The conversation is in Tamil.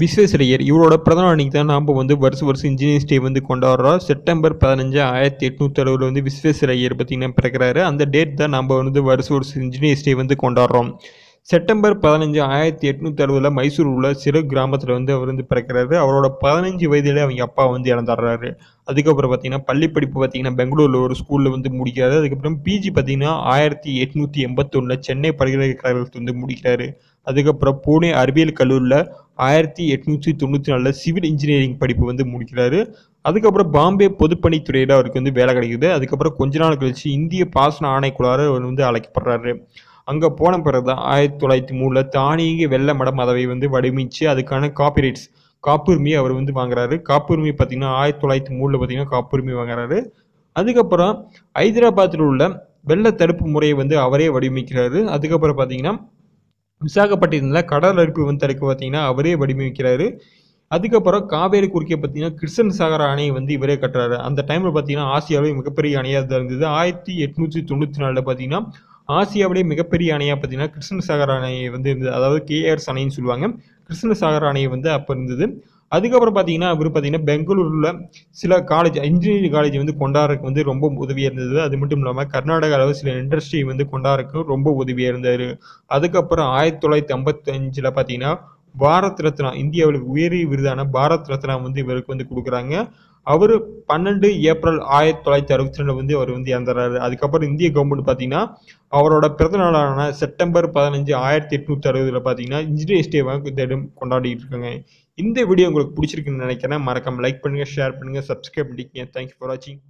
விஸ்வேஸ்வரையர் இவரோட பிறந்தநாள் அன்றைக்கி தான் நாம் வந்து வருஷம் வருஷம் இன்ஜினியர்ஸ் டே வந்து கொண்டாடுறோம். செப்டம்பர் பதினஞ்சு ஆயிரத்தி எட்நூற்றி அறுபதுல வந்து விஸ்வேஸ்வரையர் பார்த்திங்கன்னா பிறக்கிறாரு? அந்த டேட் தான் நம்ம வந்து வருஷம் வருஷம் இன்ஜினியர்ஸ் டே வந்து கொண்டாடுறோம். செப்டம்பர் பதினஞ்சு ஆயிரத்தி எட்நூற்றி அறுபதில் மைசூர் உள்ள சிறு கிராமத்தில் வந்து அவர் வந்து பிறக்கிறாரு. அவரோட பதினஞ்சு வயதிலே அவங்க அப்பா வந்து இழந்துடுறாரு அதுக்கப்புறம் பார்த்தீங்கன்னா பள்ளி படிப்பு பார்த்தீங்கன்னா பெங்களூரில் ஒரு ஸ்கூலில் வந்து முடிக்கிறாரு. அதுக்கப்புறம் பிஜி பார்த்தீங்கன்னா ஆயிரத்தி எட்நூற்றி எண்பத்தொன்னில் சென்னை பல்கலைக்கழகத்தில் வந்து முடிக்கிறாரு. அதுக்கப்புறம் புனே அறிவியல் கல்லூரியில் ஆயிரத்தி எட்நூற்றி தொண்ணூற்றி நாலில் சிவில் இன்ஜினியரிங் படிப்பு வந்து முடிக்கிறாரு. அதுக்கப்புறம் பாம்பே பொதுப்பணித்துறையில் அவருக்கு வந்து வேலை கிடைக்குது. அதுக்கப்புறம் கொஞ்ச நாள் கழிச்சு இந்திய பாசன ஆணைக்குள்ளார அவர் வந்து அழைக்கப்படுறாரு. அங்கே போன பிறகு தான் ஆயிரத்தி தொள்ளாயிரத்தி மூணில் தானியங்கி வெள்ள மடம் அதவை வந்து வடிவமைச்சு அதுக்கான காப்பிரைட்ஸ் காப்புரிமையை அவர் வந்து வாங்குறாரு. காப்புரிமை பார்த்தீங்கன்னா ஆயிரத்தி தொள்ளாயிரத்தி மூணில் பார்த்தீங்கன்னா காப்புரிமை வாங்குறாரு. அதுக்கப்புறம் ஹைதராபாத்தில் உள்ள வெள்ள தடுப்பு முறையை வந்து அவரே வடிவமைக்கிறாரு. அதுக்கப்புறம் பார்த்தீங்கன்னா விசாகப்பட்டினத்தில் கடல் அரிப்பு வந்து தடுக்க பார்த்தீங்கன்னா அவரே வடிவமைக்கிறாரு. அதுக்கப்புறம் காவேரி குறுக்கே பார்த்தீங்கன்னா கிருஷ்ணன் சாகர அணையை வந்து இவரே கட்டுறாரு. அந்த டைமில் பார்த்தீங்கன்னா ஆசியாவிலே மிகப்பெரிய அணையாக தான் இருந்தது ஆயிரத்தி எட்நூற்றி தொண்ணூற்றி நாலில் பார்த்தீங்கன்னா ஆசியாவிலே மிகப்பெரிய அணையாக பார்த்தீங்கன்னா கிருஷ்ண சாகர் அணை வந்து இருந்தது. அதாவது கேஆர்ஸ் அணைன்னு சொல்லுவாங்க. கிருஷ்ண சாகர் அணை வந்து அப்போ இருந்தது. அதுக்கப்புறம் பார்த்தீங்கன்னா அவர் பார்த்தீங்கன்னா பெங்களூரில் சில காலேஜ் இன்ஜினியரிங் காலேஜ் வந்து கொண்டாடுறதுக்கு வந்து ரொம்ப உதவியாக இருந்தது. அது மட்டும் இல்லாமல் கர்நாடக அளவு சில இண்டஸ்ட்ரி வந்து கொண்டாடுறதுக்கு ரொம்ப உதவியாக இருந்தார். அதுக்கப்புறம் ஆயிரத்தி தொள்ளாயிரத்தி ஐம்பத்தஞ்சில் பார்த்தீங்கன்னா பாரத் ரத்னா இந்தியாவில் உயரிய விருதான பாரத் ரத்னா வந்து இவருக்கு வந்து கொடுக்குறாங்க. அவர் பன்னெண்டு ஏப்ரல் ஆயிரத்தி தொள்ளாயிரத்தி அறுபத்தி ரெண்டு வந்து அவர் வந்து இறந்துறாரு. அதுக்கப்புறம் இந்திய கவர்மெண்ட் பார்த்தீங்கன்னா அவரோட பிறந்த நாளான செப்டம்பர் பதினஞ்சு ஆயிரத்தி எட்நூற்றி அறுபதில் பார்த்தீங்கன்னா இன்ஜினியர்ஸ் டே தினம் கொண்டாடிட்டு இருக்காங்க. இந்த வீடியோ உங்களுக்கு பிடிச்சிருக்குன்னு நினைக்கிறேன். மறக்காம லைக் பண்ணுங்கள் ஷேர் பண்ணுங்கள் சப்ஸ்கிரைப் பண்ணிக்கங்க. தேங்க்யூ ஃபார் வாட்சிங்